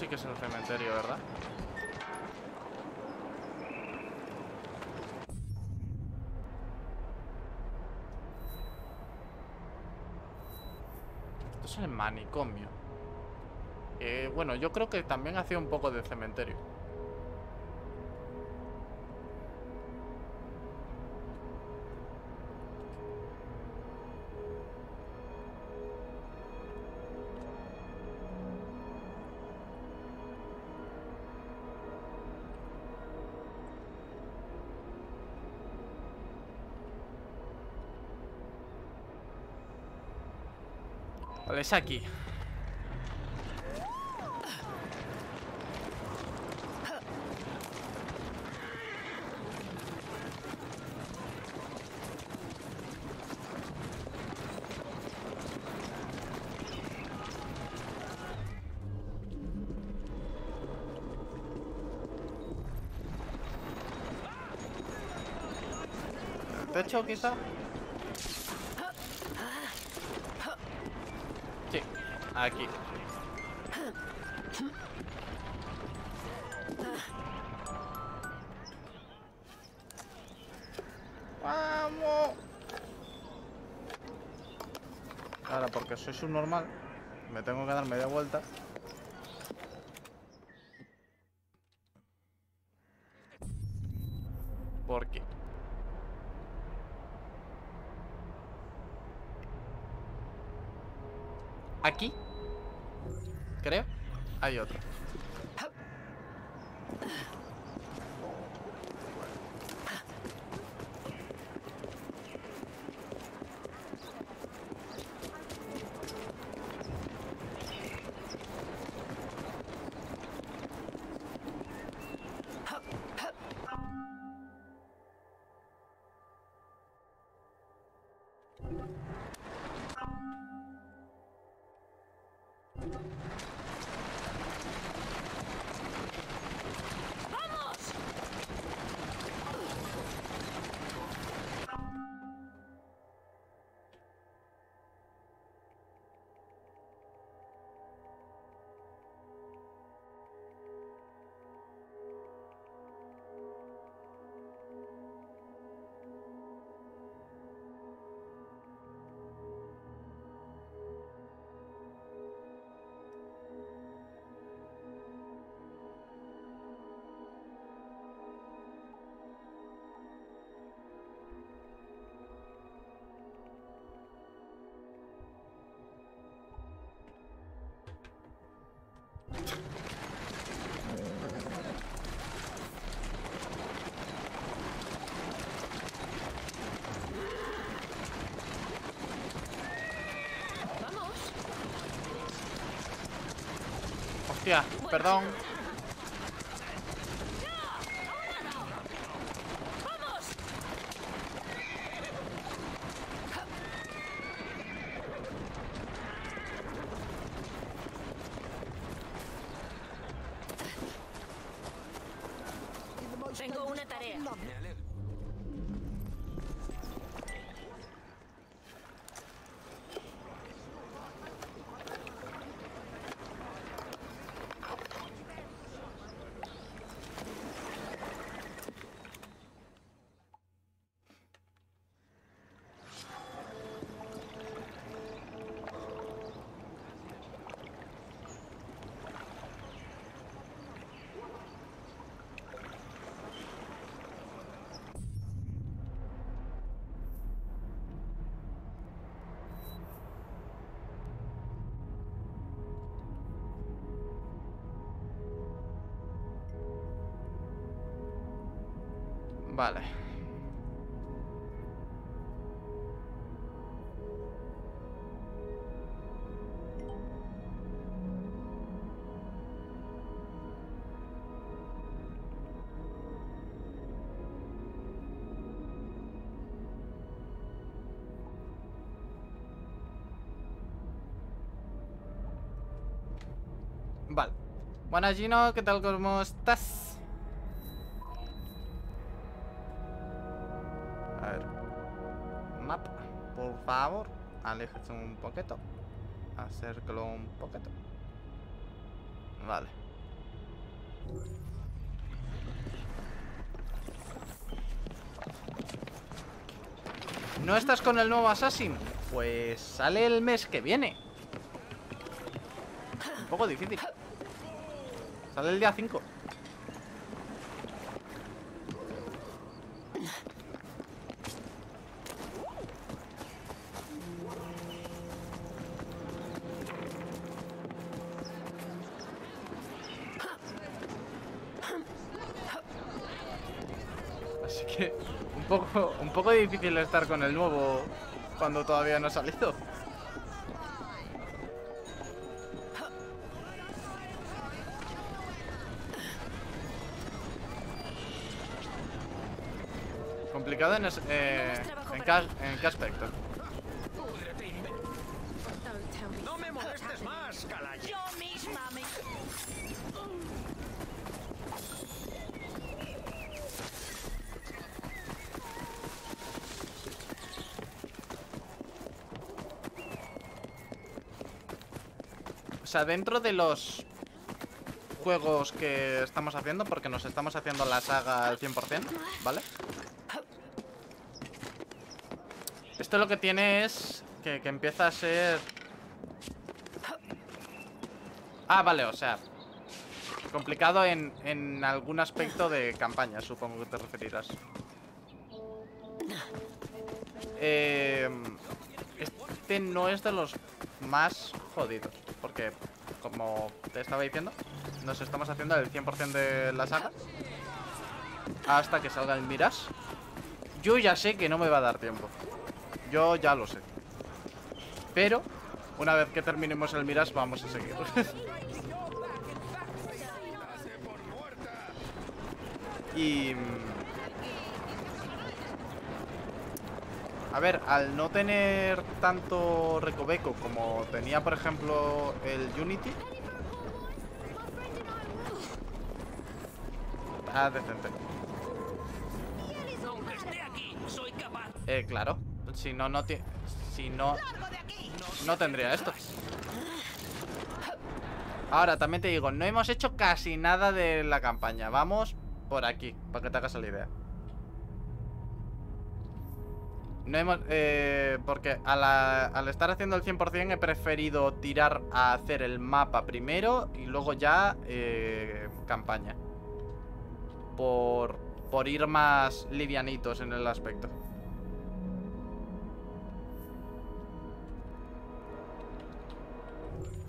que es el cementerio, ¿verdad? Esto es el manicomio. Eh, bueno, yo creo que también hacía un poco de cementerio. Vale, es aquí. ¿El techo quizá? Sí, aquí. ¡Vamos! Ahora, porque soy subnormal, me tengo que dar media vuelta. ¿Por qué? Aquí Creo Hay otro Hostia, perdón Vale Vale Buenas Gino, ¿qué tal? ¿Cómo estás? Un poquito. Acércalo un poquito. Vale. ¿No estás con el nuevo Assassin? Pues sale el mes que viene. Un poco difícil. Sale el día 5. Así que un poco, un poco difícil estar con el nuevo cuando todavía no ha salido. Complicado en, es- eh, en, ca- en qué aspecto. No me molestes más, canalla. Yo misma me... O sea, dentro de los juegos que estamos haciendo, porque nos estamos haciendo la saga al 100%, ¿vale? Esto lo que tiene es que, que empieza a ser... Ah, vale, o sea... Complicado en, en algún aspecto de campaña, supongo que te referirás. Eh, este no es de los más jodidos. Porque, como te estaba diciendo, nos estamos haciendo el 100% de la saga. Hasta que salga el Mirage. Yo ya sé que no me va a dar tiempo. Yo ya lo sé. Pero, una vez que terminemos el Mirage, vamos a seguir. y... A ver, al no tener tanto recoveco como tenía, por ejemplo, el Unity. Ah, decente. Eh, claro. Si no, no tiene... Si no... No tendría esto. Ahora, también te digo, no hemos hecho casi nada de la campaña. Vamos por aquí, para que te hagas la idea. No hemos... eh, porque al estar haciendo el 100% he preferido tirar a hacer el mapa primero y luego ya eh, campaña. Por, por ir más livianitos en el aspecto.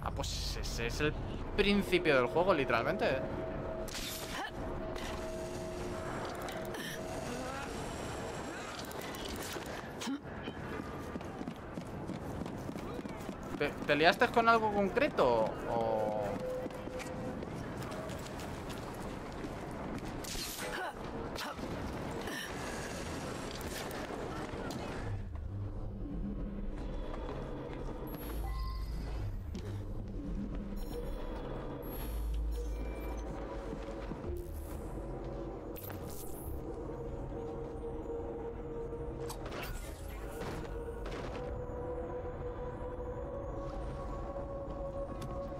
Ah, pues ese es el principio del juego, literalmente. ¿Te, te liaste con algo concreto? O...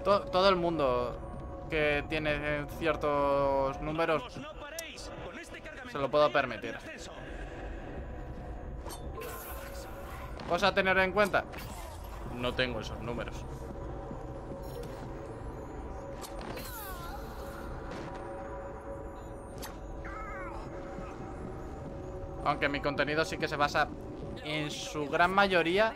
To- todo el mundo que tiene ciertos números se lo puedo permitir. Cosa a tener en cuenta. No tengo esos números. Aunque mi contenido sí que se basa en su gran mayoría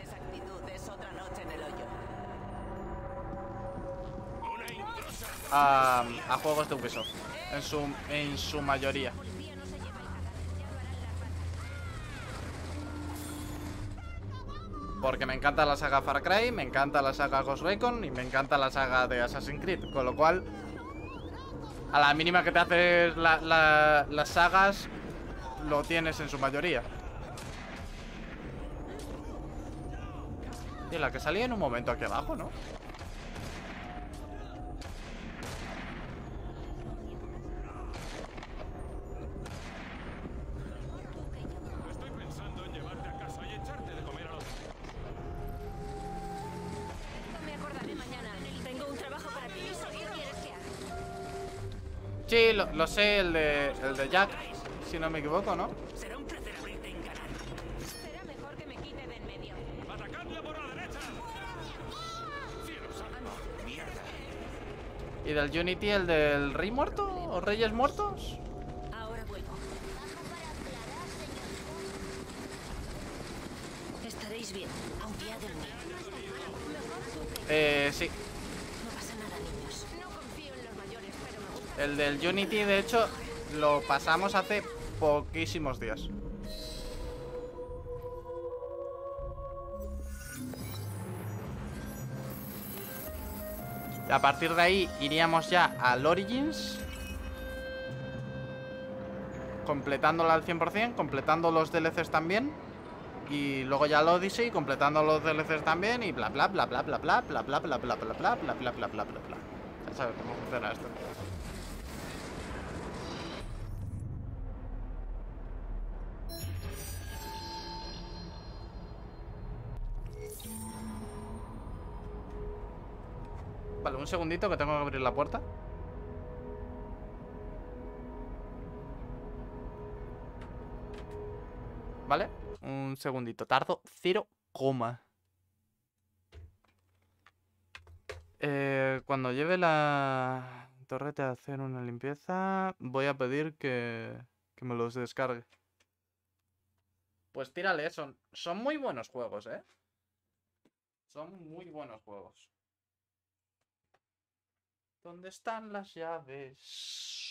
a, juegos de Ubisoft. En su, en su mayoría. Porque me encanta la saga Far Cry, me encanta la saga Ghost Recon y me encanta la saga de Assassin's Creed. Con lo cual, a la mínima que te haces la- las sagas, lo tienes en su mayoría. Y la que salía en un momento aquí abajo, ¿no? Sí, lo, sé, el de, el de Jack, si no me equivoco, ¿no? ¿Y del Unity el del Rey Muerto? ¿O Reyes Muertos? Eh, sí. El del Unity, de hecho, lo pasamos hace poquísimos días. Y a partir de ahí iríamos ya al Origins. Completándolo al 100%, completando los DLCs también. Y luego ya al Odyssey, completando los DLCs también. Y bla bla bla bla bla bla bla bla bla bla bla bla bla bla bla bla bla bla Ya sabes cómo funciona esto. Vale, un segundito que tengo que abrir la puerta. Vale, un segundito. Tardo 0, coma. Eh, cuando lleve la torreta a hacer una limpieza, voy a pedir que, que me los descargue. Pues tírale, son, son muy buenos juegos, ¿eh? Son muy buenos juegos. ¿Dónde están las llaves?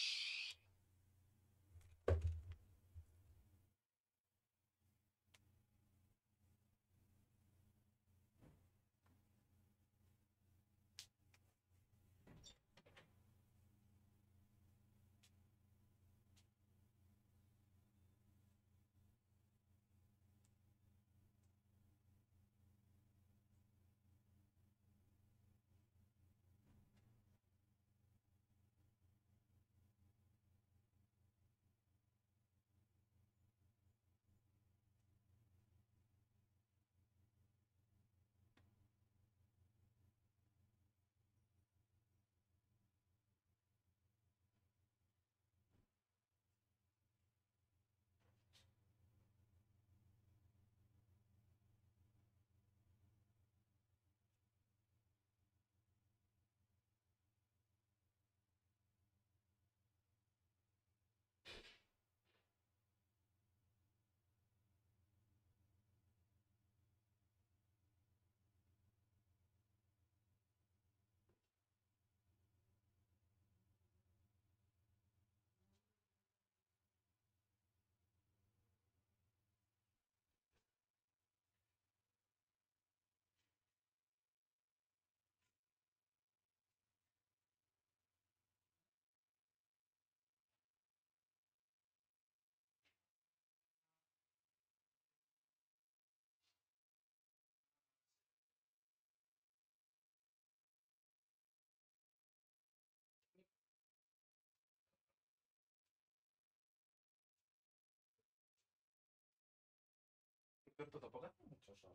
Cierto, tampoco hace mucho sol,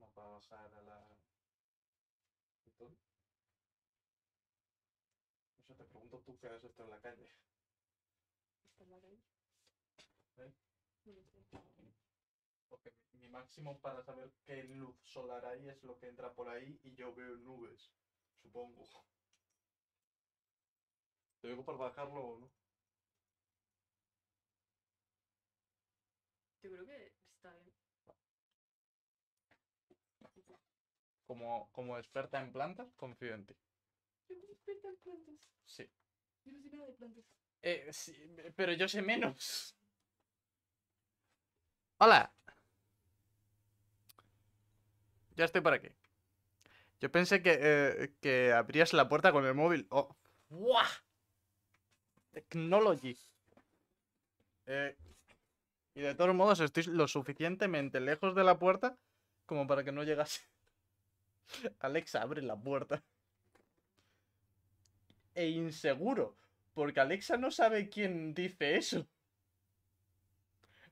¿no? Para bajar a la... altitud. Eso te pregunto tú que haces esto en la calle. ¿Está en la calle? ¿Eh? No lo sé. Porque mi máximo para saber qué luz solar hay es lo que entra por ahí y yo veo nubes, supongo. ¿Te digo por bajarlo o no? Yo creo que está bien. Como, como experta en plantas, confío en ti. Yo soy experta en plantas. Sí. Yo no sé nada de plantas. Eh, sí, pero yo sé menos. Hola. Ya estoy por aquí. Yo pensé que, eh, que abrías la puerta con el móvil. Oh. ¡Buah! Technology. Eh, y de todos modos estoy lo suficientemente lejos de la puerta como para que no llegase. Alexa, abre la puerta. E inseguro. Porque Alexa no sabe quién dice eso.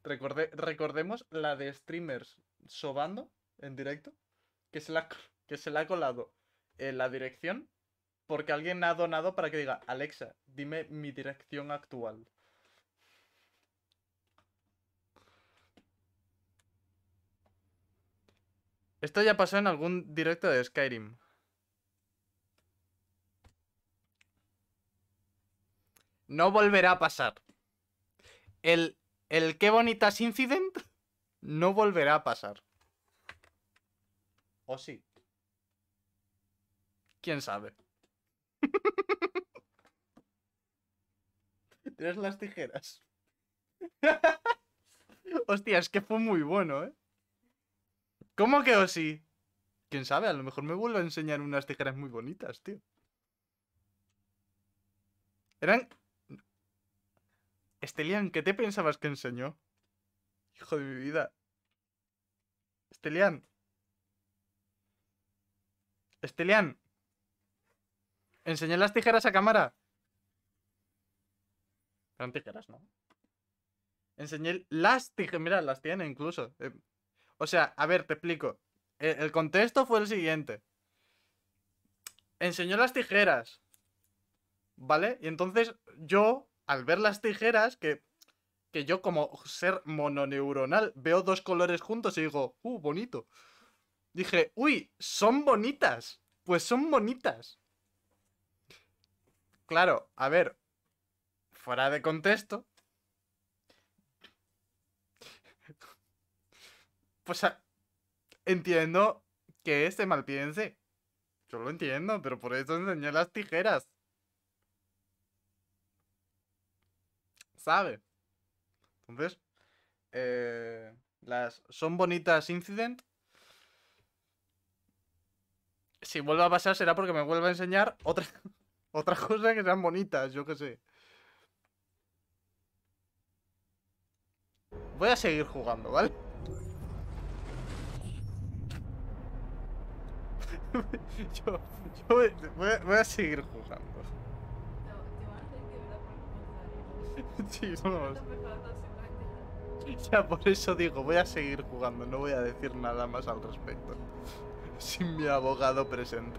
Recorde- recordemos la de streamers sobando en directo. Que se la, que se ha colado en la dirección porque alguien ha donado para que diga, Alexa, dime mi dirección actual. Esto ya pasó en algún directo de Skyrim. No volverá a pasar. El, el qué bonitas incident no volverá a pasar. ¿O sí? ¿Quién sabe? Tienes las tijeras. Hostia, es que fue muy bueno, ¿eh? ¿Cómo que o sí? ¿Quién sabe? A lo mejor me vuelve a enseñar unas tijeras muy bonitas, tío. Eran... Estelian, ¿qué te pensabas que enseñó? Hijo de mi vida. Estelian. Estelian. Enseñé las tijeras a cámara. Eran tijeras, ¿no? Enseñé las tijeras. Mira, las tiene incluso. Eh, o sea, a ver, te explico. E- El, contexto fue el siguiente. Enseñó las tijeras. ¿Vale? Y entonces yo, al ver las tijeras, que, que yo como ser mononeuronal veo dos colores juntos y digo, uh, bonito. Dije, uy, son bonitas. Pues son bonitas. Claro, a ver, fuera de contexto. Pues entiendo que este malpiense. Yo lo entiendo, pero por eso enseñé las tijeras. ¿Sabe? Entonces, eh, las son bonitas incident. Si vuelve a pasar será porque me vuelve a enseñar otra, otra cosa que sean bonitas, yo qué sé. Voy a seguir jugando, ¿vale? yo, yo voy, voy a, seguir jugando. Te, te van a hacer que verdad por Sí, vamos. Ya por eso digo, voy a seguir jugando, no voy a decir nada más al respecto. Sin mi abogado presente.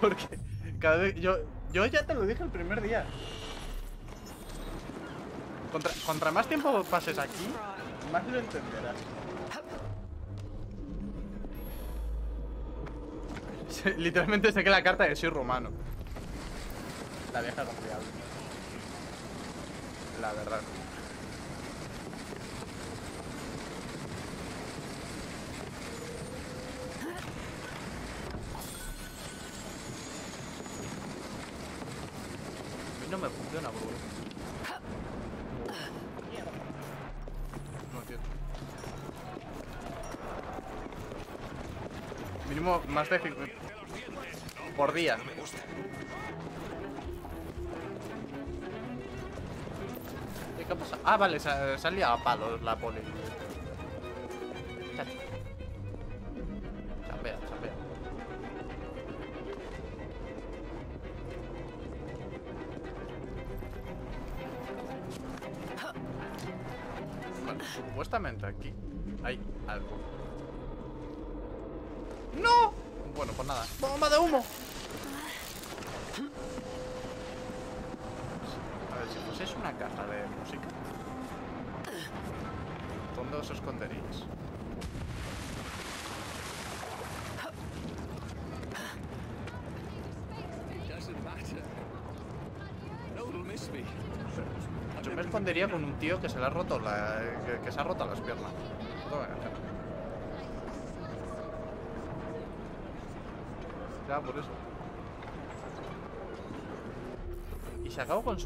Porque cada vez. Yo, yo ya te lo dije el primer día. Contra, contra más tiempo pases aquí, más lo entenderás. Literalmente saqué la carta de soy romano. La vieja confiable. La verdad. A mí no me funciona, bro. No entiendo. Mínimo más de... Por día. ¿Y ¿Qué pasa? Ah, vale, sa- salía a palos la poli. Bueno, pues nada. ¡Bomba de humo! A ver, si fueseis una caja de música, ¿dónde os esconderíais? Yo me escondería con un tío que se le ha roto la, que, que se ha roto las piernas. Por eso. Y se acabó con sus